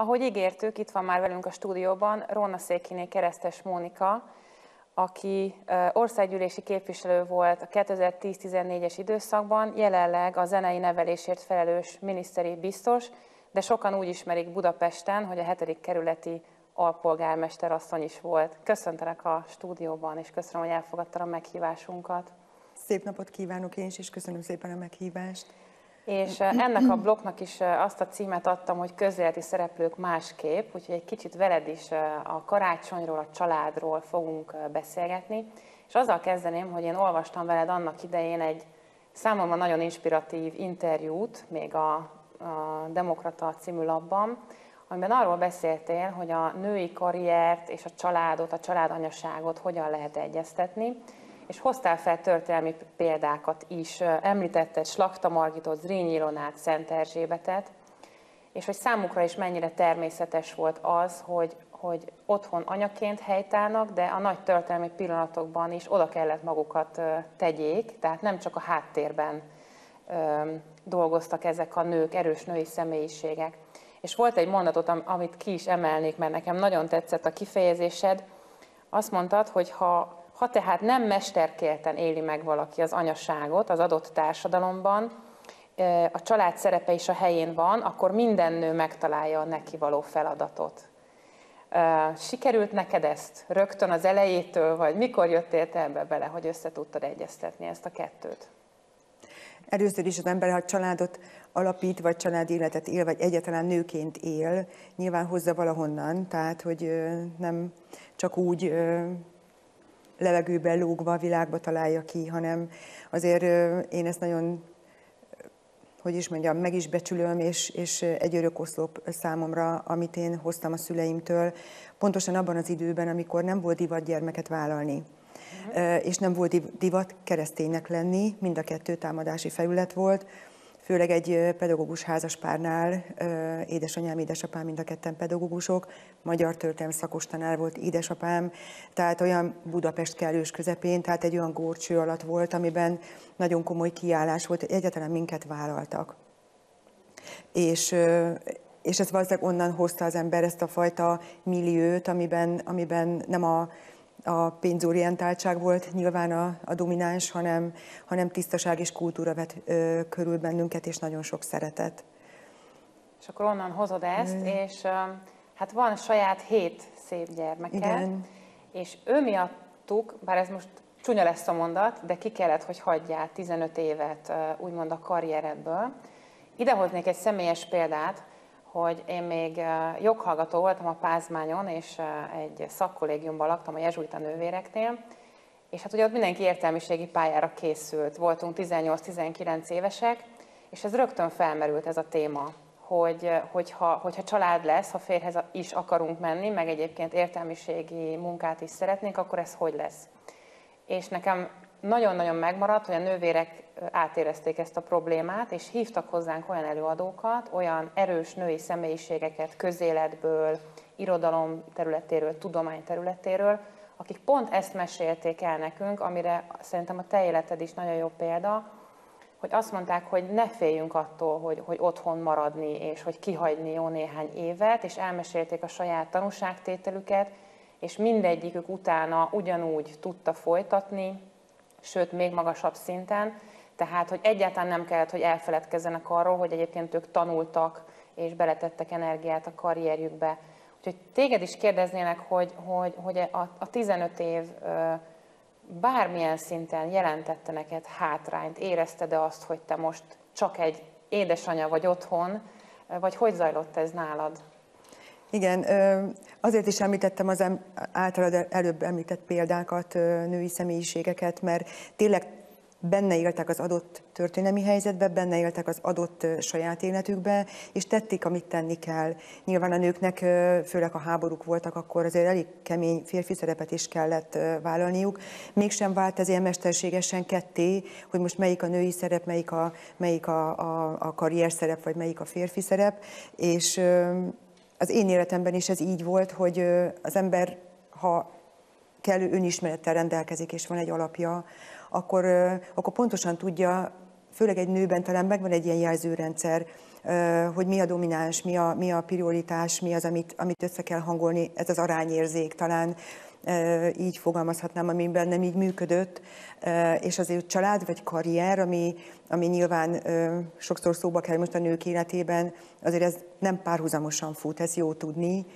Ahogy ígértük, itt van már velünk a stúdióban Róna Székiné Keresztes Mónika, aki országgyűlési képviselő volt a 2010-14-es időszakban, jelenleg a zenei nevelésért felelős miniszteri biztos, de sokan úgy ismerik Budapesten, hogy a 7. kerületi alpolgármester asszony is volt. Köszöntelek a stúdióban, és köszönöm, hogy elfogadta a meghívásunkat. Szép napot kívánok én is, és köszönöm szépen a meghívást. És ennek a blokknak is azt a címet adtam, hogy közéleti szereplők másképp, úgyhogy egy kicsit veled is a karácsonyról, a családról fogunk beszélgetni. És azzal kezdeném, hogy én olvastam veled annak idején egy számomra nagyon inspiratív interjút, még a, a Demokrata című labban, amiben arról beszéltél, hogy a női karriert és a családot, a családanyaságot hogyan lehet egyeztetni, és hoztál fel történelmi példákat is. Említetted Slakta Margitot, Zrínyi Ilonát, Szent Erzsébetet, és hogy számukra is mennyire természetes volt az, hogy, hogy otthon anyaként helytállnak, de a nagy történelmi pillanatokban is oda kellett magukat tegyék, tehát nem csak a háttérben dolgoztak ezek a nők, erős női személyiségek. És volt egy mondatot, amit ki is emelnék, mert nekem nagyon tetszett a kifejezésed. Azt mondtad, hogy ha ha tehát nem mesterkélten éli meg valaki az anyaságot az adott társadalomban, a család szerepe is a helyén van, akkor minden nő megtalálja a neki való feladatot. Sikerült neked ezt rögtön az elejétől, vagy mikor jöttél te ebbe bele, hogy össze tudtad egyeztetni ezt a kettőt? Először is az ember, ha családot alapít, vagy család életet él, vagy egyáltalán nőként él, nyilván hozza valahonnan, tehát hogy nem csak úgy levegőben lógva a világba találja ki, hanem azért én ezt nagyon hogy is mondjam, meg is becsülöm, és, és egy örök oszlop számomra, amit én hoztam a szüleimtől, pontosan abban az időben, amikor nem volt divat gyermeket vállalni. Uh-huh. És nem volt divat kereszténynek lenni, mind a kettő támadási felület volt, főleg egy pedagógus házaspárnál, édesanyám, édesapám mind a ketten pedagógusok, magyar történelmi szakos tanár volt édesapám, tehát olyan Budapest kellős közepén, tehát egy olyan górcső alatt volt, amiben nagyon komoly kiállás volt, egyáltalán minket vállaltak. És, és ez valószínűleg onnan hozta az ember ezt a fajta milliót, amiben, amiben nem a a pénzorientáltság volt nyilván a, a domináns, hanem, hanem tisztaság és kultúra vett ö, körül bennünket, és nagyon sok szeretet. És akkor onnan hozod ezt, mm. és ö, hát van saját hét szép gyermeke, Igen. és ő miattuk, bár ez most csúnya lesz a mondat, de ki kellett, hogy hagyjál 15 évet úgymond a karrieredből. Idehoznék egy személyes példát, hogy én még joghallgató voltam a Pázmányon, és egy szakkollégiumban laktam a jezsuita nővéreknél, és hát ugye ott mindenki értelmiségi pályára készült. Voltunk 18-19 évesek, és ez rögtön felmerült ez a téma, hogy, hogyha, hogyha család lesz, ha férhez is akarunk menni, meg egyébként értelmiségi munkát is szeretnénk, akkor ez hogy lesz? És nekem nagyon-nagyon megmaradt, hogy a nővérek átérezték ezt a problémát, és hívtak hozzánk olyan előadókat, olyan erős női személyiségeket közéletből, irodalom területéről, tudomány területéről, akik pont ezt mesélték el nekünk, amire szerintem a te életed is nagyon jó példa, hogy azt mondták, hogy ne féljünk attól, hogy, hogy otthon maradni, és hogy kihagyni jó néhány évet, és elmesélték a saját tanúságtételüket, és mindegyikük utána ugyanúgy tudta folytatni, sőt, még magasabb szinten, tehát, hogy egyáltalán nem kellett, hogy elfeledkezzenek arról, hogy egyébként ők tanultak, és beletettek energiát a karrierjükbe. Úgyhogy téged is kérdeznének, hogy, hogy, hogy a, a 15 év bármilyen szinten jelentette neked hátrányt, érezted-e azt, hogy te most csak egy édesanyja vagy otthon, vagy hogy zajlott ez nálad? Igen, azért is említettem az általad előbb említett példákat, női személyiségeket, mert tényleg benne éltek az adott történelmi helyzetbe, benne éltek az adott saját életükbe, és tették, amit tenni kell. Nyilván a nőknek, főleg a háborúk voltak, akkor azért elég kemény férfi szerepet is kellett vállalniuk. Mégsem vált ez ilyen mesterségesen ketté, hogy most melyik a női szerep, melyik a, melyik a, a, a karrier szerep, vagy melyik a férfi szerep, és az én életemben is ez így volt, hogy az ember, ha kellő önismerettel rendelkezik, és van egy alapja, akkor, akkor pontosan tudja főleg egy nőben talán megvan egy ilyen jelzőrendszer, hogy mi a domináns, mi a, mi a prioritás, mi az, amit, amit össze kell hangolni, ez az arányérzék talán így fogalmazhatnám, ami bennem így működött, és azért család vagy karrier, ami, ami nyilván sokszor szóba kell most a nők életében, azért ez nem párhuzamosan fut, ez jó tudni,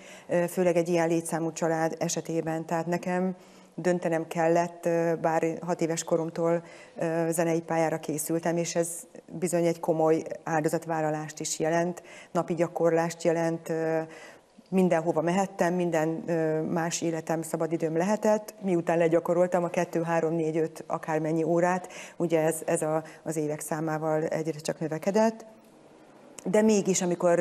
főleg egy ilyen létszámú család esetében. Tehát nekem döntenem kellett, bár hat éves koromtól zenei pályára készültem, és ez bizony egy komoly áldozatvállalást is jelent, napi gyakorlást jelent, mindenhova mehettem, minden más életem, szabadidőm lehetett. Miután legyakoroltam a 2, 3, 4, 5 akármennyi órát, ugye ez, ez a, az évek számával egyre csak növekedett. De mégis, amikor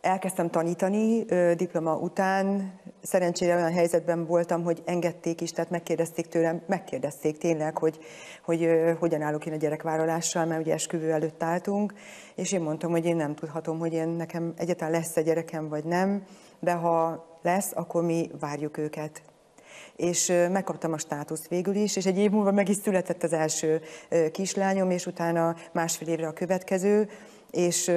elkezdtem tanítani diploma után, szerencsére olyan helyzetben voltam, hogy engedték is, tehát megkérdezték tőlem, megkérdezték tényleg, hogy, hogy hogyan állok én a gyerekvállalással, mert ugye esküvő előtt álltunk, és én mondtam, hogy én nem tudhatom, hogy én nekem egyáltalán lesz egy gyerekem, vagy nem, de ha lesz, akkor mi várjuk őket. És megkaptam a státuszt végül is, és egy év múlva meg is született az első kislányom, és utána másfél évre a következő, és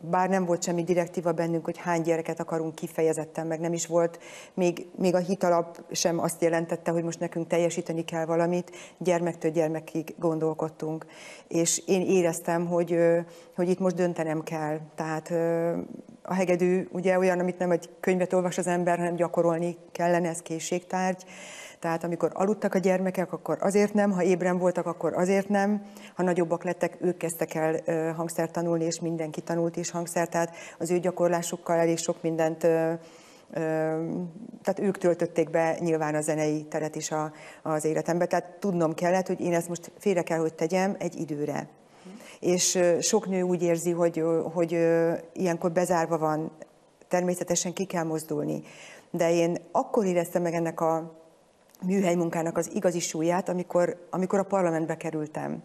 bár nem volt semmi direktíva bennünk, hogy hány gyereket akarunk kifejezetten, meg nem is volt, még, még a hitalap sem azt jelentette, hogy most nekünk teljesíteni kell valamit, gyermektől gyermekig gondolkodtunk. És én éreztem, hogy, hogy itt most döntenem kell. Tehát a hegedű ugye olyan, amit nem egy könyvet olvas az ember, hanem gyakorolni kellene, ez készségtárgy tehát amikor aludtak a gyermekek, akkor azért nem, ha ébren voltak, akkor azért nem, ha nagyobbak lettek, ők kezdtek el hangszert tanulni, és mindenki tanult is hangszert, tehát az ő gyakorlásukkal elég sok mindent tehát ők töltötték be nyilván a zenei teret is a, az életembe. Tehát tudnom kellett, hogy én ezt most félre kell, hogy tegyem egy időre. És sok nő úgy érzi, hogy, hogy ilyenkor bezárva van, természetesen ki kell mozdulni. De én akkor éreztem meg ennek a műhely munkának az igazi súlyát, amikor, amikor a parlamentbe kerültem.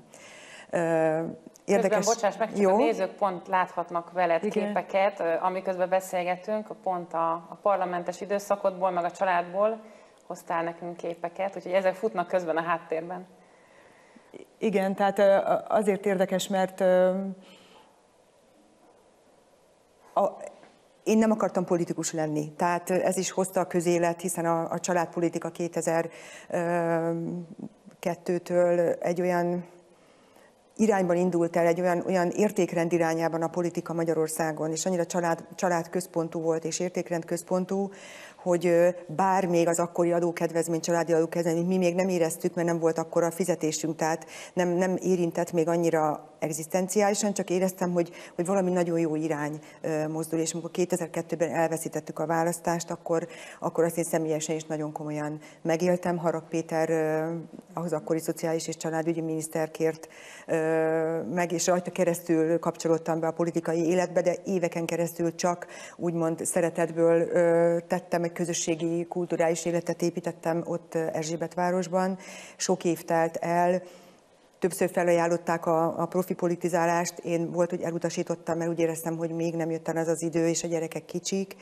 Érdekes. Közben, bocsáss meg, csak Jó. a nézők pont láthatnak veled Igen. képeket, amiközben beszélgetünk, pont a, a parlamentes időszakodból, meg a családból hoztál nekünk képeket, úgyhogy ezek futnak közben a háttérben. Igen, tehát azért érdekes, mert a, én nem akartam politikus lenni, tehát ez is hozta a közélet, hiszen a, a családpolitika 2002-től egy olyan irányban indult el, egy olyan, olyan értékrend irányában a politika Magyarországon, és annyira család, családközpontú volt és értékrend központú, hogy bár még az akkori adókedvezmény, családi adókedvezmény, mi még nem éreztük, mert nem volt akkor a fizetésünk, tehát nem, nem érintett még annyira egzisztenciálisan, csak éreztem, hogy, hogy valami nagyon jó irány mozdul, és amikor 2002-ben elveszítettük a választást, akkor, akkor azt én személyesen is nagyon komolyan megéltem. Harag Péter, ahhoz akkori szociális és családügyi miniszter kért meg, és rajta keresztül kapcsolódtam be a politikai életbe, de éveken keresztül csak úgymond szeretetből tettem egy közösségi, kulturális életet építettem ott Erzsébetvárosban. Sok év telt el, többször felajánlották a, a profi politizálást, én volt, hogy elutasítottam, mert úgy éreztem, hogy még nem jött el az az idő, és a gyerekek kicsik.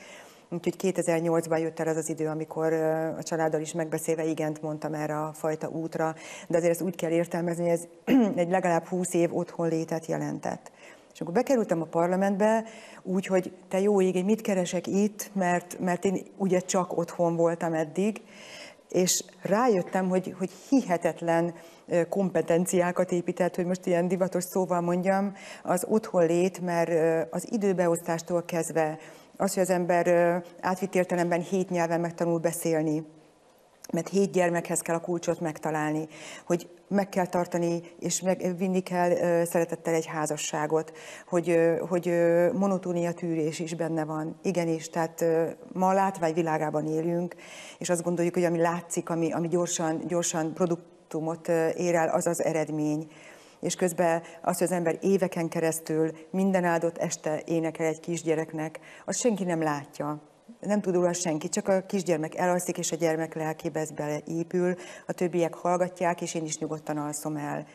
Úgyhogy 2008-ban jött el az az idő, amikor a családdal is megbeszélve igent mondtam erre a fajta útra, de azért ezt úgy kell értelmezni, hogy ez egy legalább 20 év otthon létet jelentett. És akkor bekerültem a parlamentbe, úgy, hogy te jó ég, én mit keresek itt, mert, mert én ugye csak otthon voltam eddig, és rájöttem, hogy, hogy hihetetlen kompetenciákat épített, hogy most ilyen divatos szóval mondjam, az otthon lét, mert az időbeosztástól kezdve az, hogy az ember átvitt értelemben hét nyelven megtanul beszélni, mert hét gyermekhez kell a kulcsot megtalálni, hogy meg kell tartani, és vinni kell szeretettel egy házasságot, hogy, hogy monotónia tűrés is benne van. Igenis, tehát ma a látvány világában élünk, és azt gondoljuk, hogy ami látszik, ami, ami gyorsan, gyorsan produktumot ér el, az az eredmény és közben az, hogy az ember éveken keresztül minden áldott este énekel egy kisgyereknek, azt senki nem látja. Nem tud róla senki, csak a kisgyermek elalszik, és a gyermek lelkébe ez beleépül, a többiek hallgatják, és én is nyugodtan alszom el.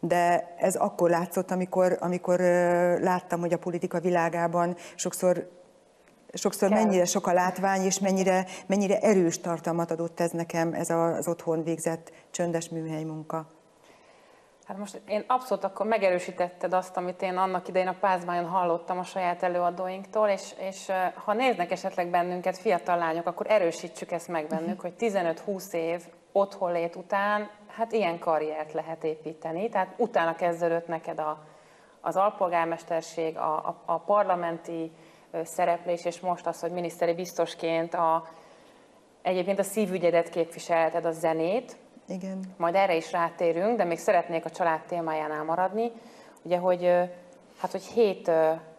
De ez akkor látszott, amikor, amikor láttam, hogy a politika világában sokszor sokszor Kell. mennyire sok a látvány, és mennyire, mennyire erős tartalmat adott ez nekem, ez az otthon végzett csöndes műhely munka. Hát most én abszolút akkor megerősítetted azt, amit én annak idején a Pázmányon hallottam a saját előadóinktól, és, és ha néznek esetleg bennünket fiatal lányok, akkor erősítsük ezt meg bennük, hogy 15-20 év otthonlét után, hát ilyen karriert lehet építeni. Tehát utána kezdődött neked a, az alpolgármesterség, a, a, a parlamenti szereplés, és most az, hogy miniszteri biztosként a, egyébként a szívügyedet képviselted, a zenét, igen. Majd erre is rátérünk, de még szeretnék a család témájánál maradni. Ugye, hogy hát, hogy hét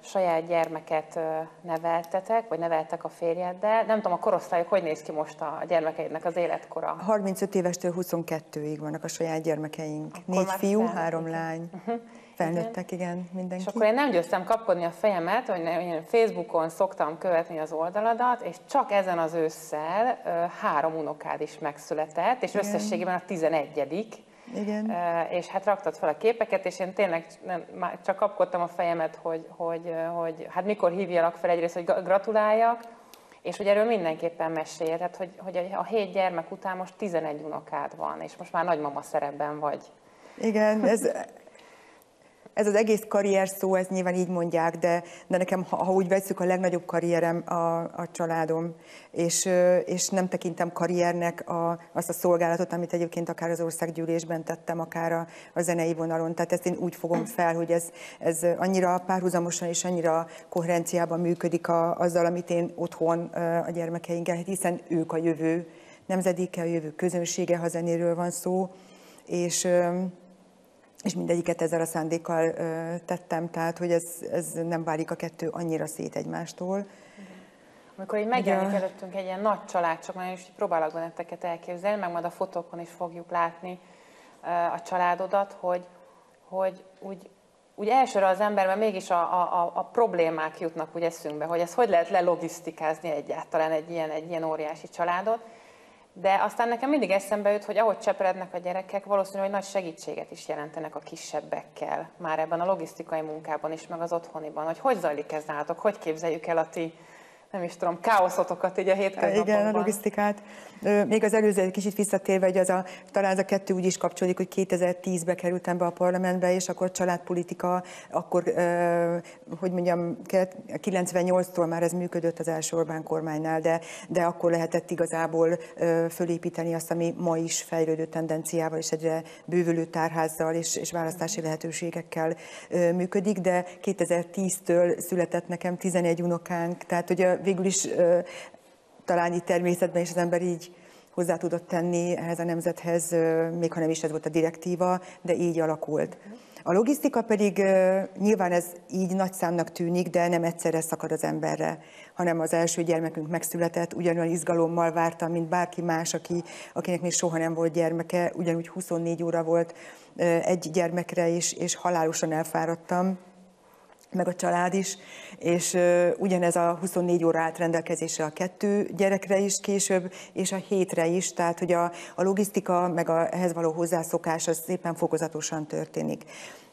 saját gyermeket neveltetek, vagy neveltek a férjeddel. Nem tudom, a korosztályok hogy néz ki most a gyermekeidnek az életkora? 35 évestől 22-ig vannak a saját gyermekeink. Akkor Négy fiú, felnőttek. három lány. Uh-huh. Felnőttek, igen. mindenki. És akkor én nem győztem kapkodni a fejemet, hogy én Facebookon szoktam követni az oldaladat, és csak ezen az ősszel három unokád is megszületett, és igen. összességében a tizenegyedik. Igen. És hát raktad fel a képeket, és én tényleg nem, már csak kapkodtam a fejemet, hogy, hogy, hogy hát mikor hívjalak fel egyrészt, hogy gratuláljak, és hogy erről mindenképpen mesélj, tehát hogy, hogy a hét gyermek után most 11 unokád van, és most már nagymama szerepben vagy. Igen, ez ez az egész karrier szó, ez nyilván így mondják, de, de nekem, ha, ha úgy veszük, a legnagyobb karrierem a, a családom, és, és nem tekintem karriernek a, azt a szolgálatot, amit egyébként akár az országgyűlésben tettem, akár a, a zenei vonalon. Tehát ezt én úgy fogom fel, hogy ez, ez annyira párhuzamosan és annyira koherenciában működik a, azzal, amit én otthon a gyermekeinkkel, hiszen ők a jövő. Nemzedéke, a jövő közönsége, ha zenéről van szó, és és mindegyiket ezzel a szándékkal ö, tettem, tehát hogy ez, ez nem válik a kettő annyira szét egymástól. Amikor így megjelenik előttünk egy ilyen nagy család, csak nagyon is próbálok benneteket elképzelni, meg majd a fotókon is fogjuk látni a családodat, hogy, hogy úgy, úgy elsőre az emberben mégis a, a, a problémák jutnak úgy eszünkbe, hogy ezt hogy lehet lelogisztikázni egyáltalán egy ilyen, egy ilyen óriási családot. De aztán nekem mindig eszembe jut, hogy ahogy cseperednek a gyerekek, valószínű, hogy nagy segítséget is jelentenek a kisebbekkel, már ebben a logisztikai munkában is, meg az otthoniban, hogy hogy zajlik ez nálatok, hogy képzeljük el a ti nem is tudom, káoszotokat így a hétköznapokban. Igen, a logisztikát. Még az előző egy kicsit visszatérve, hogy az a, talán az a kettő úgy is kapcsolódik, hogy 2010-ben kerültem be a parlamentbe, és akkor családpolitika, akkor, hogy mondjam, 98-tól már ez működött az első Orbán kormánynál, de, de akkor lehetett igazából fölépíteni azt, ami ma is fejlődő tendenciával, és egyre bővülő tárházzal és, és választási lehetőségekkel működik, de 2010-től született nekem 11 unokánk, tehát hogy végül is talán itt természetben is az ember így hozzá tudott tenni ehhez a nemzethez, még ha nem is ez volt a direktíva, de így alakult. A logisztika pedig nyilván ez így nagy számnak tűnik, de nem egyszerre szakad az emberre, hanem az első gyermekünk megszületett, ugyanolyan izgalommal vártam, mint bárki más, aki, akinek még soha nem volt gyermeke, ugyanúgy 24 óra volt egy gyermekre is, és halálosan elfáradtam meg a család is, és ugyanez a 24 óra állt rendelkezésre a kettő gyerekre is később, és a hétre is, tehát hogy a, a logisztika, meg a, ehhez való hozzászokás az szépen fokozatosan történik.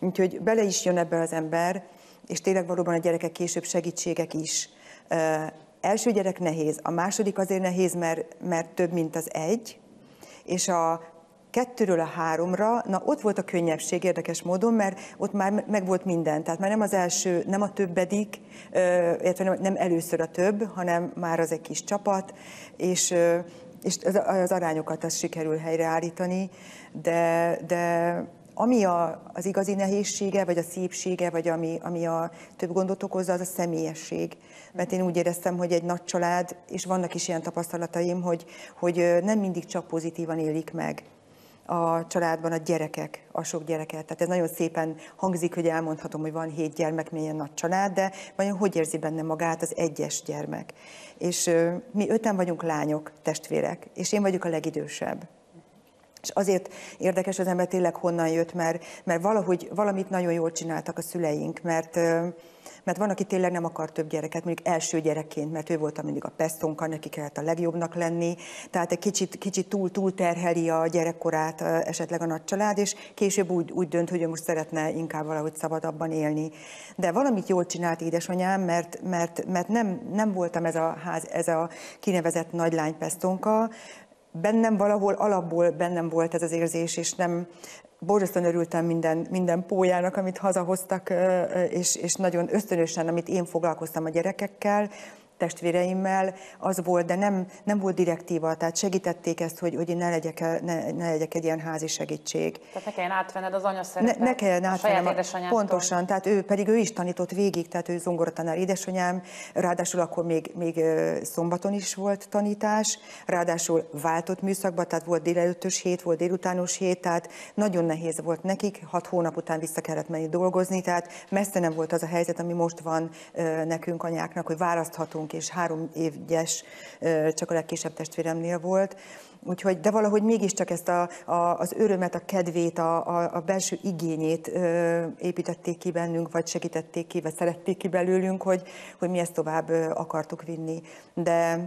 Úgyhogy bele is jön ebbe az ember, és tényleg valóban a gyerekek később segítségek is. első gyerek nehéz, a második azért nehéz, mert, mert több, mint az egy, és a kettőről a háromra, na ott volt a könnyebbség érdekes módon, mert ott már meg volt minden, tehát már nem az első, nem a többedik, illetve nem először a több, hanem már az egy kis csapat, és, és az arányokat azt sikerül helyreállítani, de, de ami a, az igazi nehézsége, vagy a szépsége, vagy ami, ami a több gondot okozza, az a személyesség. Mert én úgy éreztem, hogy egy nagy család, és vannak is ilyen tapasztalataim, hogy, hogy nem mindig csak pozitívan élik meg a családban a gyerekek, a sok gyereket. Tehát ez nagyon szépen hangzik, hogy elmondhatom, hogy van hét gyermek, milyen nagy család, de vajon hogy érzi benne magát az egyes gyermek? És mi öten vagyunk lányok, testvérek, és én vagyok a legidősebb. És azért érdekes az ember tényleg honnan jött, mert, mert valahogy valamit nagyon jól csináltak a szüleink, mert mert van, aki tényleg nem akar több gyereket, mondjuk első gyerekként, mert ő volt mindig a pestonka, neki kellett a legjobbnak lenni, tehát egy kicsit, kicsit túl, túl terheli a gyerekkorát esetleg a nagy család, és később úgy, úgy dönt, hogy ő most szeretne inkább valahogy szabadabban élni. De valamit jól csinált édesanyám, mert, mert, mert nem, nem voltam ez a, ház, ez a kinevezett nagylány pestonka, bennem valahol alapból bennem volt ez az érzés, és nem, borzasztóan örültem minden, minden pójának, amit hazahoztak, és, és nagyon ösztönösen, amit én foglalkoztam a gyerekekkel, testvéreimmel, az volt, de nem, nem volt direktíva, tehát segítették ezt, hogy, hogy én ne legyek, ne, ne legyek egy ilyen házi segítség. Tehát ne kelljen átvenned az anyaszerepet, ne, ne kelljen átvennem, pontosan, tehát ő pedig ő is tanított végig, tehát ő zongoratanár édesanyám, ráadásul akkor még, még szombaton is volt tanítás, ráadásul váltott műszakba, tehát volt délelőttös hét, volt délutános hét, tehát nagyon nehéz volt nekik, hat hónap után vissza kellett menni dolgozni, tehát messze nem volt az a helyzet, ami most van nekünk anyáknak, hogy választhatunk voltunk, és három évgyes csak a legkisebb testvéremnél volt. Úgyhogy, de valahogy mégiscsak ezt a, a, az örömet, a kedvét, a, a, a belső igényét ö, építették ki bennünk, vagy segítették ki, vagy szerették ki belőlünk, hogy, hogy mi ezt tovább akartuk vinni. De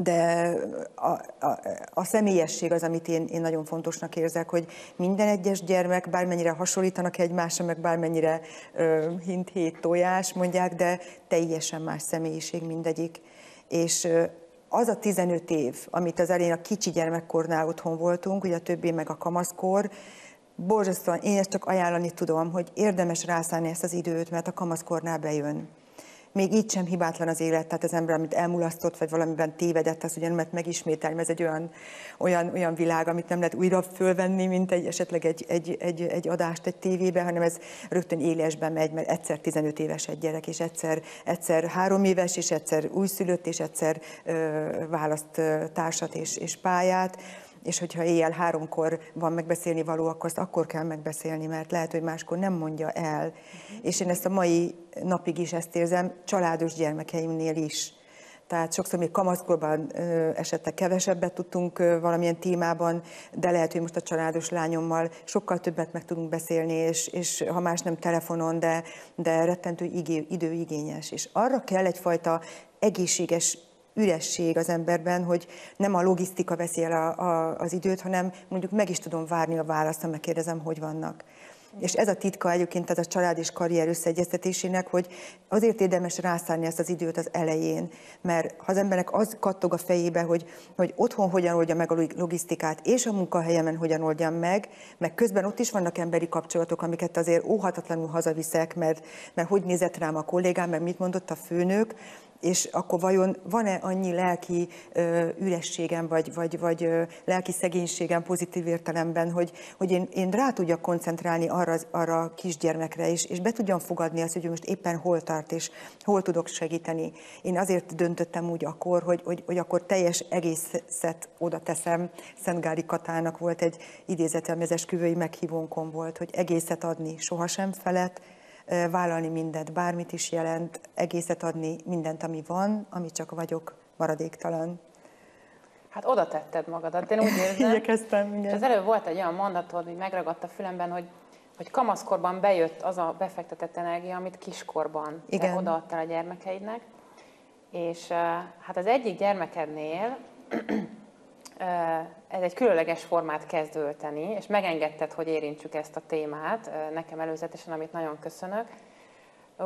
de a, a, a személyesség az, amit én, én nagyon fontosnak érzek, hogy minden egyes gyermek, bármennyire hasonlítanak egymásra, meg bármennyire ö, hint hét tojás mondják, de teljesen más személyiség mindegyik. És az a 15 év, amit az elején a kicsi gyermekkornál otthon voltunk, ugye a többi meg a kamaszkor, borzasztóan, én ezt csak ajánlani tudom, hogy érdemes rászállni ezt az időt, mert a kamaszkornál bejön még így sem hibátlan az élet, tehát az ember, amit elmulasztott, vagy valamiben tévedett, az ugye nem lehet megismételni, ez egy olyan, olyan, olyan világ, amit nem lehet újra fölvenni, mint egy, esetleg egy, egy, egy, egy adást egy tévébe, hanem ez rögtön élesben megy, mert egyszer 15 éves egy gyerek, és egyszer, egyszer három éves, és egyszer újszülött, és egyszer ö, választ társat és, és pályát és hogyha éjjel háromkor van megbeszélni való, akkor azt akkor kell megbeszélni, mert lehet, hogy máskor nem mondja el. És én ezt a mai napig is ezt érzem, családos gyermekeimnél is. Tehát sokszor még kamaszkorban esetleg kevesebbet tudtunk valamilyen témában, de lehet, hogy most a családos lányommal sokkal többet meg tudunk beszélni, és, és ha más nem telefonon, de, de rettentő időigényes. És arra kell egyfajta egészséges üresség az emberben, hogy nem a logisztika veszi el a, a, az időt, hanem mondjuk meg is tudom várni a választ, ha megkérdezem, hogy vannak. És ez a titka egyébként az a család és karrier összeegyeztetésének, hogy azért érdemes rászállni ezt az időt az elején, mert ha az embernek az kattog a fejébe, hogy, hogy otthon hogyan oldja meg a logisztikát, és a munkahelyemen hogyan oldjam meg, meg közben ott is vannak emberi kapcsolatok, amiket azért óhatatlanul hazaviszek, mert, mert hogy nézett rám a kollégám, meg mit mondott a főnök, és akkor vajon van-e annyi lelki ö, ürességem, vagy, vagy, vagy ö, lelki szegénységem pozitív értelemben, hogy, hogy én, én rá tudjak koncentrálni arra, arra a kisgyermekre, és, és be tudjam fogadni azt, hogy most éppen hol tart, és hol tudok segíteni. Én azért döntöttem úgy akkor, hogy, hogy, hogy akkor teljes egészet oda teszem. Szentgári Katának volt egy idézete, ami az esküvői meghívónkon volt, hogy egészet adni sohasem felett, vállalni mindent, bármit is jelent, egészet adni mindent, ami van, ami csak vagyok, maradéktalan. Hát oda tetted magadat, én úgy érzem. Igyekeztem, igen. És az előbb volt egy olyan mondatod, hogy megragadt a fülemben, hogy, hogy kamaszkorban bejött az a befektetett energia, amit kiskorban igen. te odaadtál a gyermekeidnek. És hát az egyik gyermekednél ez egy különleges formát kezd ölteni, és megengedted, hogy érintsük ezt a témát nekem előzetesen, amit nagyon köszönök.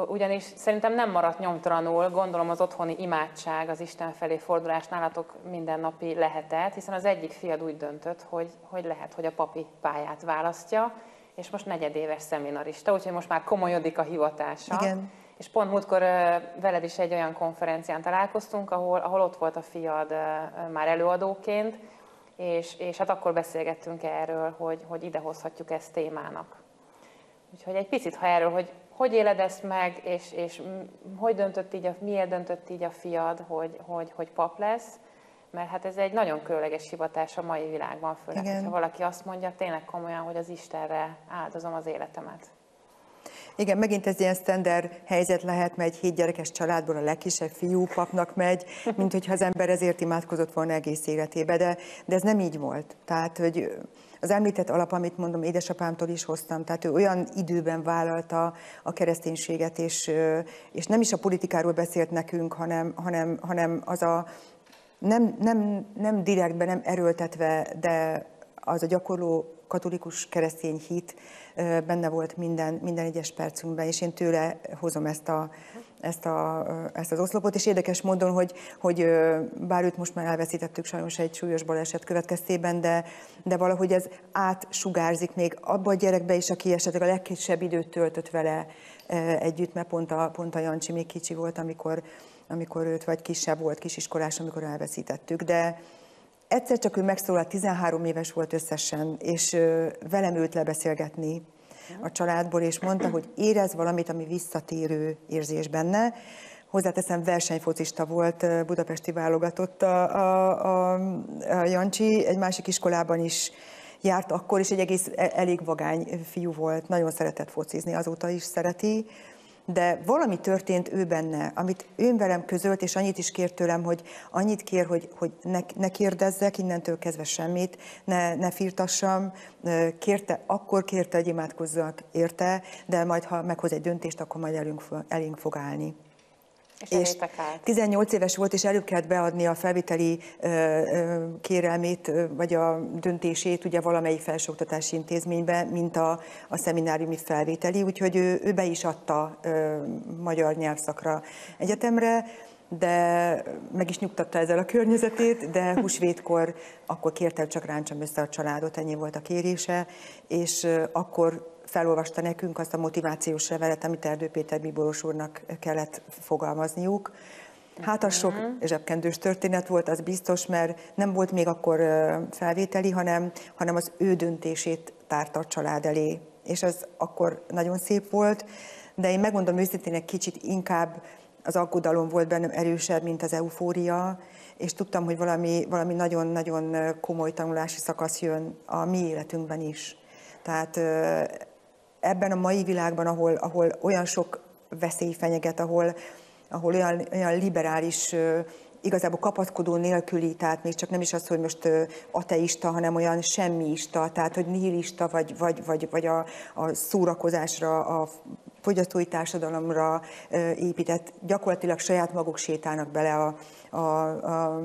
Ugyanis szerintem nem maradt nyomtalanul, gondolom az otthoni imádság, az Isten felé fordulás nálatok mindennapi lehetett, hiszen az egyik fiad úgy döntött, hogy, hogy lehet, hogy a papi pályát választja, és most negyedéves szeminarista, úgyhogy most már komolyodik a hivatása. Igen. És pont múltkor veled is egy olyan konferencián találkoztunk, ahol, ahol ott volt a fiad már előadóként, és, és hát akkor beszélgettünk erről, hogy, hogy idehozhatjuk ezt témának. Úgyhogy egy picit, ha erről, hogy hogy éled ezt meg, és, és hogy döntött így, a, miért döntött így a fiad, hogy, hogy, hogy pap lesz, mert hát ez egy nagyon különleges hivatás a mai világban, főleg, ha valaki azt mondja tényleg komolyan, hogy az Istenre áldozom az életemet. Igen, megint ez ilyen standard helyzet lehet, mert egy hét gyerekes családból a legkisebb fiú papnak megy, mint hogyha az ember ezért imádkozott volna egész életébe, de, de ez nem így volt. Tehát, hogy az említett alap, amit mondom, édesapámtól is hoztam, tehát ő olyan időben vállalta a kereszténységet, és, és nem is a politikáról beszélt nekünk, hanem, hanem, hanem az a nem, nem, nem direktben, nem erőltetve, de az a gyakorló katolikus keresztény hit benne volt minden, minden egyes percünkben, és én tőle hozom ezt, a, ezt, a, ezt az oszlopot, és érdekes módon, hogy, hogy bár őt most már elveszítettük sajnos egy súlyos baleset következtében, de, de valahogy ez átsugárzik még abba a gyerekbe is, aki esetleg a legkisebb időt töltött vele együtt, mert pont a, pont a Jancsi még kicsi volt, amikor, amikor őt, vagy kisebb volt, kisiskolás, amikor elveszítettük, de egyszer csak ő megszólalt, 13 éves volt összesen, és velem ült lebeszélgetni a családból, és mondta, hogy érez valamit, ami visszatérő érzés benne. Hozzáteszem, versenyfocista volt, budapesti válogatott a, a, a, a Jancsi, egy másik iskolában is járt akkor, és egy egész e, elég vagány fiú volt, nagyon szeretett focizni, azóta is szereti, de valami történt ő benne, amit ő velem közölt, és annyit is kért tőlem, hogy annyit kér, hogy, hogy ne, ne kérdezzek innentől kezdve semmit, ne, ne firtassam, kérte, akkor kérte, hogy imádkozzak érte, de majd ha meghoz egy döntést, akkor majd elünk, elénk fog állni. És, és 18 éves volt, és előbb kellett beadni a felviteli kérelmét, vagy a döntését ugye valamelyik felsőoktatási intézménybe, mint a, a szemináriumi felvételi, úgyhogy ő, ő be is adta ö, magyar nyelvszakra egyetemre, de meg is nyugtatta ezzel a környezetét, de húsvétkor akkor kérte, csak ráncsam össze a családot, ennyi volt a kérése, és akkor felolvasta nekünk azt a motivációs levelet, amit Erdő Péter Bíboros úrnak kellett fogalmazniuk. Hát az sok mhm. zsebkendős történet volt, az biztos, mert nem volt még akkor felvételi, hanem, hanem az ő döntését tárta a család elé. És ez akkor nagyon szép volt, de én megmondom őszintén, egy kicsit inkább az aggodalom volt bennem erősebb, mint az eufória, és tudtam, hogy valami, valami nagyon-nagyon komoly tanulási szakasz jön a mi életünkben is. Tehát ebben a mai világban, ahol, ahol olyan sok veszély fenyeget, ahol, ahol olyan, olyan liberális, igazából kapaszkodó nélküli, tehát még csak nem is az, hogy most ateista, hanem olyan semmiista, tehát hogy nihilista, vagy, vagy, vagy, vagy a, a szórakozásra, a fogyasztói társadalomra épített, gyakorlatilag saját maguk sétálnak bele a, a, a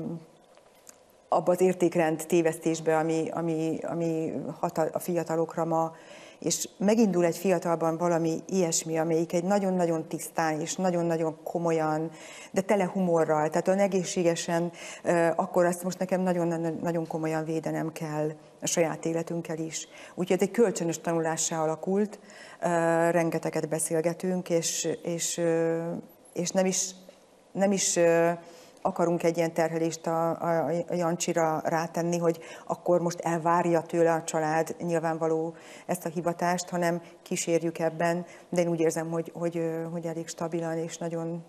abba az értékrend tévesztésbe, ami, ami, ami hat a fiatalokra ma, és megindul egy fiatalban valami ilyesmi, amelyik egy nagyon-nagyon tisztán és nagyon-nagyon komolyan, de tele humorral, tehát olyan egészségesen, akkor azt most nekem nagyon-nagyon komolyan védenem kell a saját életünkkel is. Úgyhogy ez egy kölcsönös tanulássá alakult, rengeteget beszélgetünk, és, és, és nem is, nem is akarunk egy ilyen terhelést a, a, a Jancsira rátenni, hogy akkor most elvárja tőle a család nyilvánvaló ezt a hivatást, hanem kísérjük ebben, de én úgy érzem, hogy, hogy, hogy elég stabilan és nagyon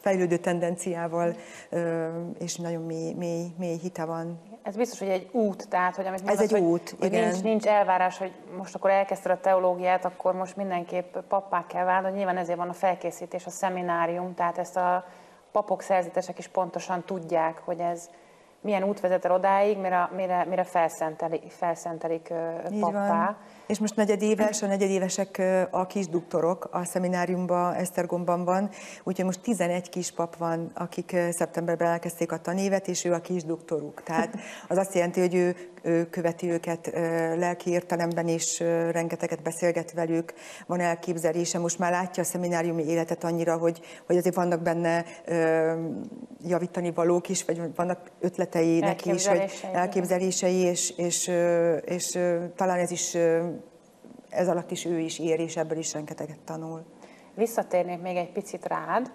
fejlődő tendenciával, és nagyon mély, mély, mély hite van. Ez biztos, hogy egy út, tehát, hogy amit mondasz, Ez egy hogy, út, hogy igen. Nincs, nincs elvárás, hogy most akkor elkezdted a teológiát, akkor most mindenképp pappá kell válni, nyilván ezért van a felkészítés, a szeminárium, tehát ezt a papok, szerzetesek is pontosan tudják, hogy ez milyen út vezet el odáig, mire, mire, mire felszentelik, felszentelik pappá. Van. És most negyedéves, a negyedévesek a kis doktorok a szemináriumban, Esztergomban van, úgyhogy most 11 kis pap van, akik szeptemberben elkezdték a tanévet, és ő a kis doktoruk. Tehát az azt jelenti, hogy ő, ő követi őket lelki értelemben, és rengeteget beszélget velük, van elképzelése, most már látja a szemináriumi életet annyira, hogy, hogy azért vannak benne javítani valók is, vagy vannak ötletei neki is, vagy elképzelései, és, és, és, és talán ez is ez alatt is ő is ér, és ebből is rengeteget tanul. Visszatérnék még egy picit rád,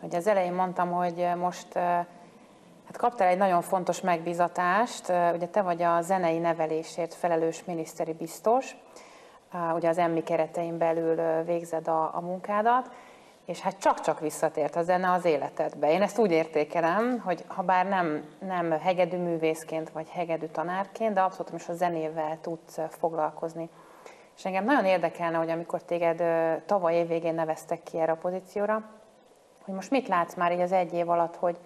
hogy az elején mondtam, hogy most hát kaptál egy nagyon fontos megbízatást, ugye te vagy a zenei nevelésért felelős miniszteri biztos, ugye az emmi keretein belül végzed a, a munkádat, és hát csak-csak visszatért a zene az életedbe. Én ezt úgy értékelem, hogy ha bár nem, nem hegedű művészként vagy hegedű tanárként, de abszolút is a zenével tudsz foglalkozni. És engem nagyon érdekelne, hogy amikor téged tavaly év végén neveztek ki erre a pozícióra, hogy most mit látsz már így az egy év alatt, hogy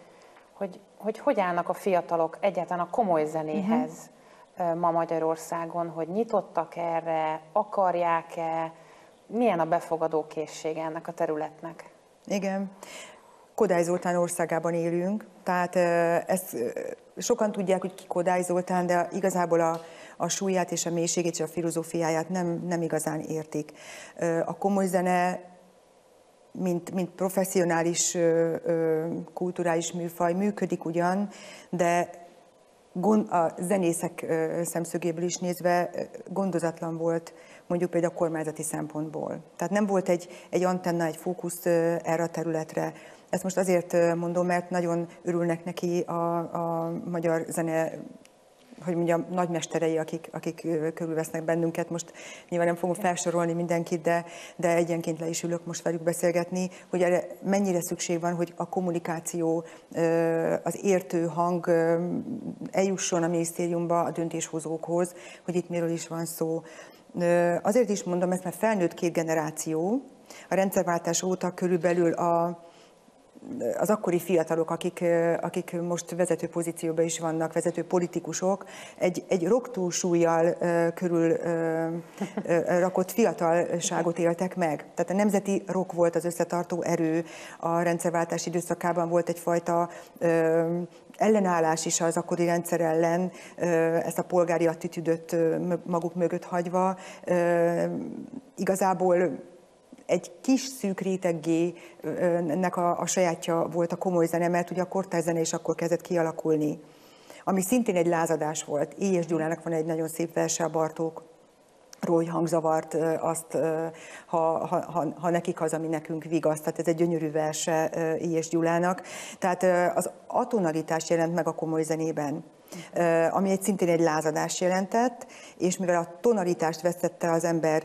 hogy, hogy, hogy állnak a fiatalok egyáltalán a komoly zenéhez uh-huh. ma Magyarországon, hogy nyitottak erre, akarják-e, milyen a befogadó készsége ennek a területnek? Igen. Kodály Zoltán országában élünk, tehát ezt sokan tudják, hogy ki Kodály Zoltán, de igazából a, a súlyát és a mélységét és a filozófiáját nem, nem igazán értik. A komoly zene mint, mint professzionális kulturális műfaj működik ugyan, de a zenészek szemszögéből is nézve gondozatlan volt mondjuk például a kormányzati szempontból. Tehát nem volt egy, egy antenna, egy fókusz erre a területre. Ezt most azért mondom, mert nagyon örülnek neki a, a magyar zene hogy mondjam, nagymesterei, akik, akik körülvesznek bennünket. Most nyilván nem fogom felsorolni mindenkit, de, de egyenként le is ülök most velük beszélgetni, hogy erre mennyire szükség van, hogy a kommunikáció, az értő hang eljusson a minisztériumba, a döntéshozókhoz, hogy itt miről is van szó. Azért is mondom ezt, mert felnőtt két generáció, a rendszerváltás óta körülbelül a az akkori fiatalok, akik, akik most vezető pozícióban is vannak, vezető politikusok, egy, egy roktúlsúlyjal körül rakott fiatalságot éltek meg. Tehát a nemzeti rok volt az összetartó erő, a rendszerváltás időszakában volt egyfajta ellenállás is az akkori rendszer ellen, ezt a polgári attitűdöt maguk mögött hagyva. Igazából egy kis szűk réteggé ennek a, a sajátja volt a komoly zene, mert ugye a kortárs is akkor kezdett kialakulni, ami szintén egy lázadás volt. és Gyulának van egy nagyon szép verse a Bartók, rój hangzavart, azt, ha, ha, ha, ha nekik az, ami nekünk vigaszt. Tehát ez egy gyönyörű verse és Gyulának. Tehát az atonalitás jelent meg a komoly zenében ami egy szintén egy lázadást jelentett, és mivel a tonalitást vesztette az ember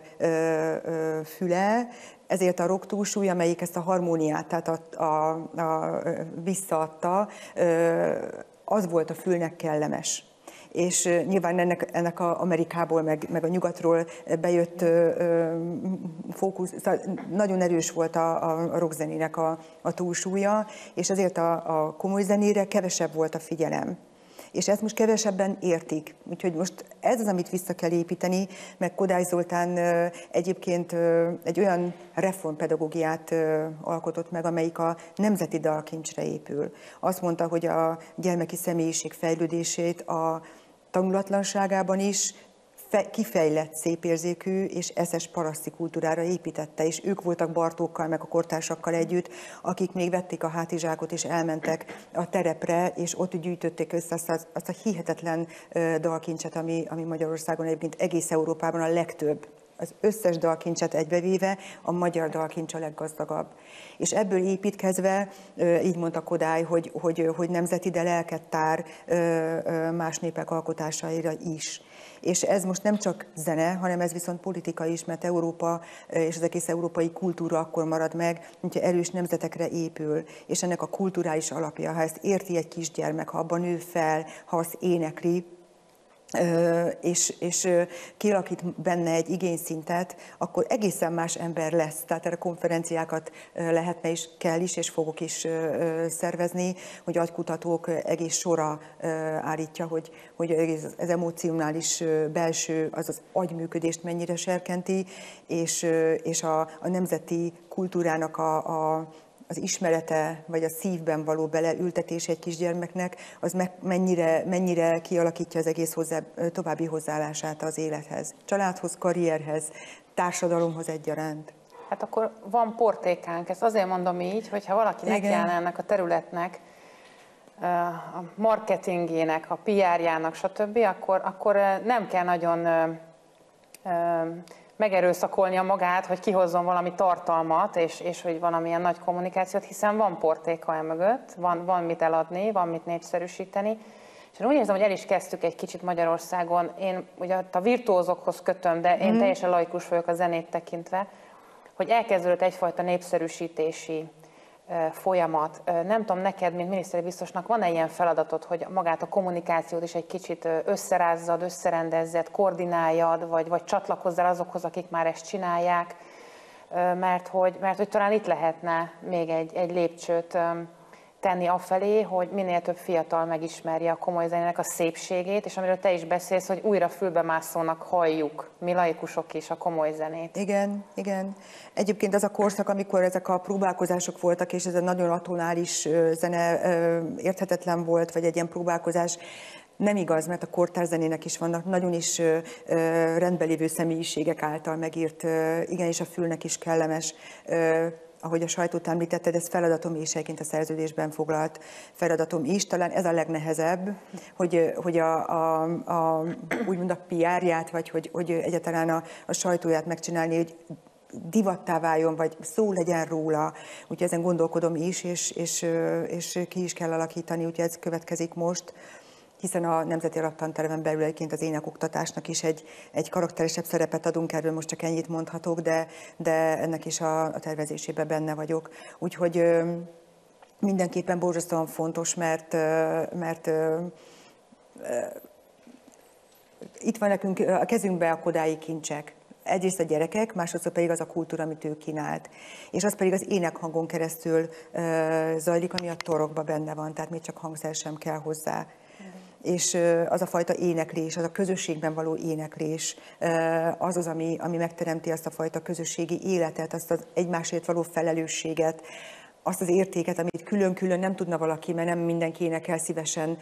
füle, ezért a rock túlsúly, amelyik ezt a harmóniát, tehát a, a, a, visszaadta, az volt a fülnek kellemes. És nyilván ennek, ennek a Amerikából, meg, meg a nyugatról bejött ö, fókusz, szóval nagyon erős volt a, a rockzenének a, a túlsúlya, és ezért a, a komoly zenére kevesebb volt a figyelem és ezt most kevesebben értik. Úgyhogy most ez az, amit vissza kell építeni, mert Kodály Zoltán egyébként egy olyan reformpedagógiát alkotott meg, amelyik a nemzeti dalkincsre épül. Azt mondta, hogy a gyermeki személyiség fejlődését a tanulatlanságában is kifejlett szépérzékű és eszes paraszti kultúrára építette, és ők voltak Bartókkal, meg a kortársakkal együtt, akik még vették a hátizsákot és elmentek a terepre, és ott gyűjtötték össze azt, az, azt a hihetetlen dalkincset, ami, ami Magyarországon egyébként egész Európában a legtöbb az összes dalkincset egybevéve a magyar dalkincs a leggazdagabb. És ebből építkezve, így mondta Kodály, hogy, hogy, hogy nemzeti, de lelket tár más népek alkotásaira is. És ez most nem csak zene, hanem ez viszont politika is, mert Európa és az egész európai kultúra akkor marad meg, hogyha erős nemzetekre épül, és ennek a kulturális alapja, ha ezt érti egy kisgyermek, ha abban nő fel, ha azt énekli, és, és kialakít benne egy igényszintet, akkor egészen más ember lesz. Tehát erre konferenciákat lehetne is, kell is, és fogok is szervezni, hogy agykutatók egész sora állítja, hogy, hogy az emocionális belső, az az agyműködést mennyire serkenti, és, és a, a nemzeti kultúrának a, a az ismerete, vagy a szívben való beleültetés egy kisgyermeknek, az meg, mennyire, mennyire kialakítja az egész hozzá, további hozzáállását az élethez, családhoz, karrierhez, társadalomhoz egyaránt. Hát akkor van portékánk, ezt azért mondom így, hogyha valaki nekiállna ennek a területnek, a marketingének, a PR-jának, stb., akkor, akkor nem kell nagyon megerőszakolnia magát, hogy kihozzon valami tartalmat, és, és hogy valamilyen nagy kommunikációt, hiszen van portéka mögött, van, van mit eladni, van mit népszerűsíteni. És én úgy érzem, hogy el is kezdtük egy kicsit Magyarországon. Én ugye a virtuózokhoz kötöm, de én mm. teljesen laikus vagyok a zenét tekintve, hogy elkezdődött egyfajta népszerűsítési folyamat. Nem tudom, neked, mint miniszteri biztosnak van-e ilyen feladatod, hogy magát a kommunikációt is egy kicsit összerázzad, összerendezzed, koordináljad, vagy, vagy csatlakozzál azokhoz, akik már ezt csinálják, mert hogy, mert hogy talán itt lehetne még egy, egy lépcsőt tenni afelé, hogy minél több fiatal megismerje a komoly zenének a szépségét, és amiről te is beszélsz, hogy újra fülbemászónak halljuk, mi laikusok is a komoly zenét. Igen, igen. Egyébként az a korszak, amikor ezek a próbálkozások voltak, és ez a nagyon atonális zene érthetetlen volt, vagy egy ilyen próbálkozás, nem igaz, mert a kortárs zenének is vannak nagyon is rendbelévő személyiségek által megírt, igenis a fülnek is kellemes ahogy a sajtót említetted, ez feladatom is, egyébként a szerződésben foglalt feladatom is. Talán ez a legnehezebb, hogy, hogy a, a, a, úgymond a PR-ját, vagy hogy, hogy egyáltalán a, a sajtóját megcsinálni, hogy divattá váljon, vagy szó legyen róla. Úgyhogy ezen gondolkodom is, és, és, és ki is kell alakítani, úgyhogy ez következik most hiszen a Nemzeti Alaptanterven belül egyébként az énekoktatásnak is egy, egy karakteresebb szerepet adunk, erről most csak ennyit mondhatok, de, de ennek is a, a tervezésében benne vagyok. Úgyhogy mindenképpen borzasztóan fontos, mert, mert itt van nekünk a kezünkbe a kodái kincsek. Egyrészt a gyerekek, másodszor pedig az a kultúra, amit ő kínált. És az pedig az énekhangon keresztül zajlik, ami a torokban benne van, tehát még csak hangszer sem kell hozzá és az a fajta éneklés, az a közösségben való éneklés, az az, ami, ami megteremti azt a fajta közösségi életet, azt az egymásért való felelősséget, azt az értéket, amit külön-külön nem tudna valaki, mert nem mindenki énekel szívesen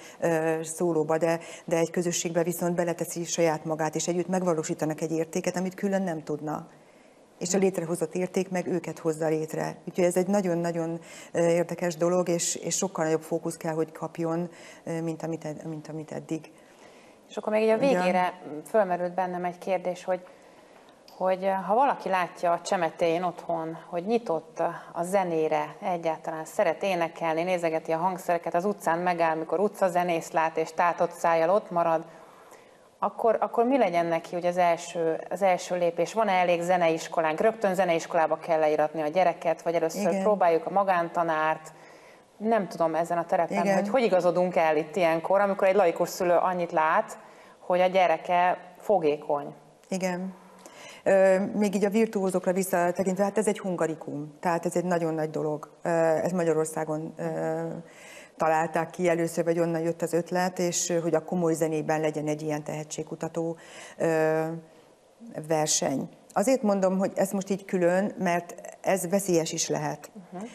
szólóba, de, de egy közösségbe viszont beleteszi saját magát, és együtt megvalósítanak egy értéket, amit külön nem tudna és a létrehozott érték meg őket hozza létre. Úgyhogy ez egy nagyon-nagyon érdekes dolog, és, és sokkal nagyobb fókusz kell, hogy kapjon, mint amit, mint amit eddig. És akkor még így a végére Ugyan? fölmerült bennem egy kérdés, hogy, hogy ha valaki látja a csemetén otthon, hogy nyitott a zenére egyáltalán, szeret énekelni, nézegeti a hangszereket, az utcán megáll, mikor utcazenész lát, és tátott szájjal ott marad, akkor, akkor mi legyen neki hogy az első, az első lépés? Van-e elég zeneiskolánk? Rögtön zeneiskolába kell leíratni a gyereket, vagy először Igen. próbáljuk a magántanárt? Nem tudom ezen a terepen, Igen. hogy hogy igazodunk el itt ilyenkor, amikor egy laikus szülő annyit lát, hogy a gyereke fogékony. Igen. Még így a virtuózokra visszatekintve, hát ez egy hungarikum, tehát ez egy nagyon nagy dolog. Ez Magyarországon találták ki először, vagy onnan jött az ötlet, és hogy a komoly zenében legyen egy ilyen tehetségkutató verseny. Azért mondom, hogy ez most így külön, mert ez veszélyes is lehet. Uh-huh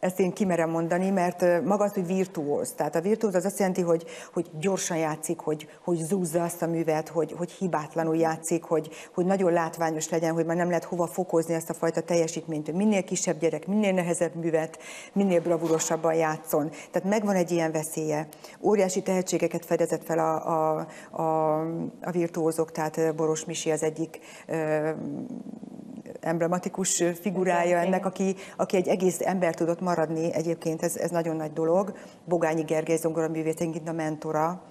ezt én kimerem mondani, mert maga az, hogy virtuóz. Tehát a virtuóz az azt jelenti, hogy, hogy gyorsan játszik, hogy, hogy zúzza azt a művet, hogy, hogy hibátlanul játszik, hogy, hogy nagyon látványos legyen, hogy már nem lehet hova fokozni ezt a fajta teljesítményt, minél kisebb gyerek, minél nehezebb művet, minél bravurosabban játszon. Tehát megvan egy ilyen veszélye. Óriási tehetségeket fedezett fel a, a, a, a virtuózok, tehát Boros Misi az egyik emblematikus figurája ennek, aki, aki egy egész ember tudott maradni. Egyébként, ez, ez nagyon nagy dolog. Bogányi Gergely zongoraművész, egyébként a mentora,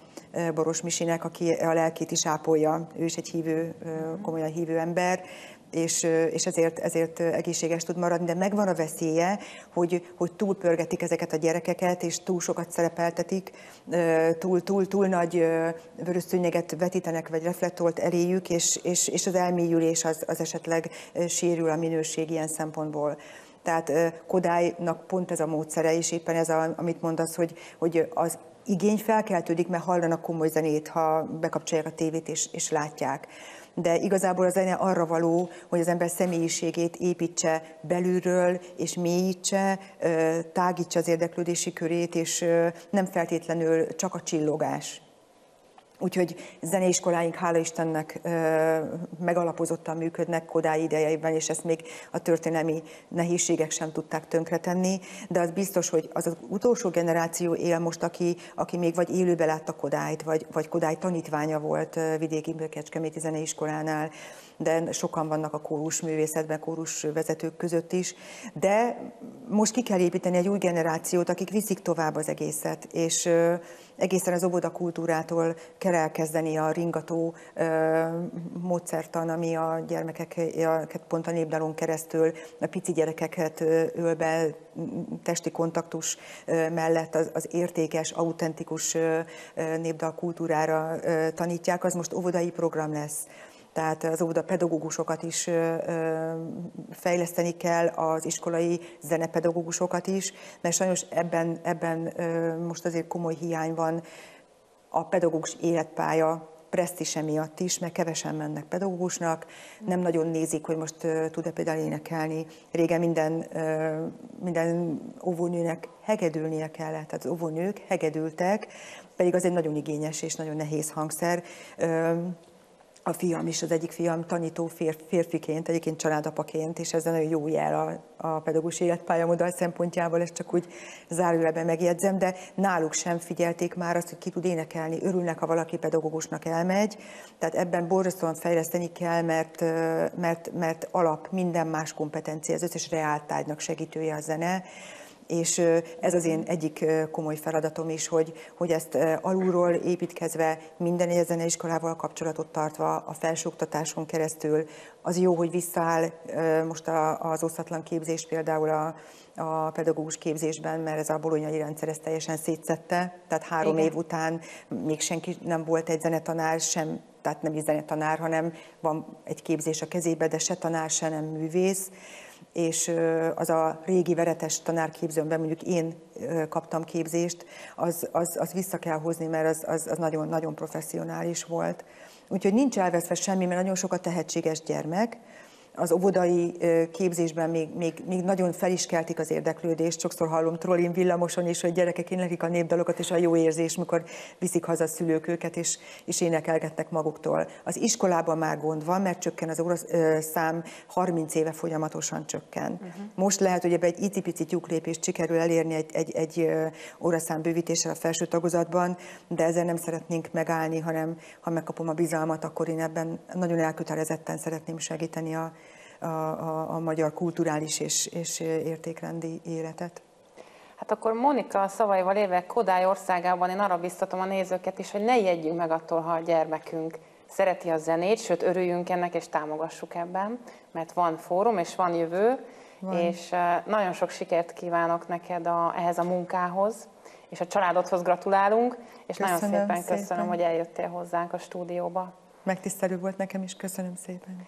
Boros Misinek, aki a lelkét is ápolja, ő is egy hívő, komolyan hívő ember, és, és ezért, ezért egészséges tud maradni, de megvan a veszélye, hogy, hogy túlpörgetik ezeket a gyerekeket, és túl sokat szerepeltetik, túl, túl, túl nagy vörös szőnyeget vetítenek, vagy reflektolt eléjük, és, és, és az elmélyülés az, az esetleg sérül a minőség ilyen szempontból. Tehát Kodálynak pont ez a módszere, és éppen ez, a, amit mondasz, hogy, hogy az igény felkeltődik, mert hallanak komoly zenét, ha bekapcsolják a tévét és, és látják de igazából a zene arra való, hogy az ember személyiségét építse belülről, és mélyítse, tágítsa az érdeklődési körét, és nem feltétlenül csak a csillogás. Úgyhogy zeneiskoláink, hála Istennek, megalapozottan működnek Kodály idejeiben, és ezt még a történelmi nehézségek sem tudták tönkretenni, de az biztos, hogy az az utolsó generáció él most, aki, aki még vagy élőbe látta Kodályt, vagy, vagy Kodály tanítványa volt vidéki Kecskeméti Zeneiskolánál, de sokan vannak a kórus művészetben, kórus vezetők között is, de most ki kell építeni egy új generációt, akik viszik tovább az egészet, és egészen az óvoda kultúrától kell elkezdeni a ringató módszertan, ami a gyermekeket pont a népdalon keresztül, a pici gyerekeket ölbe testi kontaktus mellett az, az értékes, autentikus népdal kultúrára tanítják, az most óvodai program lesz. Tehát az óvoda pedagógusokat is fejleszteni kell, az iskolai zenepedagógusokat is, mert sajnos ebben, ebben most azért komoly hiány van a pedagógus életpálya presztise miatt is, mert kevesen mennek pedagógusnak, nem nagyon nézik, hogy most tud-e például énekelni. Régen minden, minden óvónőnek hegedülnie kellett, tehát az óvónők hegedültek, pedig az egy nagyon igényes és nagyon nehéz hangszer. A fiam is, az egyik fiam tanító férf, férfiként, egyébként családapaként, és ez nagyon jó jel a, a pedagógus életpályamodal szempontjából, ezt csak úgy zárójelben megjegyzem, de náluk sem figyelték már azt, hogy ki tud énekelni, örülnek, ha valaki pedagógusnak elmegy, tehát ebben borzasztóan fejleszteni kell, mert, mert, mert alap minden más kompetencia, az összes reáltágynak segítője a zene, és ez az én egyik komoly feladatom is, hogy, hogy ezt alulról építkezve minden egy zeneiskolával kapcsolatot tartva a felsőoktatáson keresztül, az jó, hogy visszaáll most az osztatlan képzés például a, a pedagógus képzésben, mert ez a bolonyai rendszer ezt teljesen szétszette, tehát három Igen. év után még senki nem volt egy zenetanár, sem, tehát nem is zenetanár, hanem van egy képzés a kezébe, de se tanár, se nem művész és az a régi veretes tanárképzőmben mondjuk én kaptam képzést, az, az, az vissza kell hozni, mert az, az, nagyon, nagyon professzionális volt. Úgyhogy nincs elveszve semmi, mert nagyon sok a tehetséges gyermek, az óvodai képzésben még, még, még nagyon fel is keltik az érdeklődést. Sokszor hallom trollin villamoson is, hogy gyerekek éneklik a népdalokat, és a jó érzés, mikor viszik haza a szülők őket, és, és énekelgetnek maguktól. Az iskolában már gond van, mert csökken az szám 30 éve folyamatosan csökken. Uh-huh. Most lehet, hogy ebbe egy icipici tyúklépést sikerül elérni egy, egy, egy óraszám bővítéssel a felső tagozatban, de ezzel nem szeretnénk megállni, hanem ha megkapom a bizalmat, akkor én ebben nagyon elkötelezetten szeretném segíteni a, a, a, a magyar kulturális és, és értékrendi életet. Hát akkor Monika szavaival éve Kodály országában én arra biztatom a nézőket is, hogy ne ijedjünk meg attól, ha a gyermekünk szereti a zenét, sőt örüljünk ennek és támogassuk ebben, mert van fórum és van jövő, van. és nagyon sok sikert kívánok neked a, ehhez a munkához, és a családodhoz gratulálunk, és köszönöm nagyon szépen, szépen köszönöm, hogy eljöttél hozzánk a stúdióba. Megtisztelő volt nekem is, köszönöm szépen.